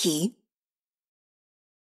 key.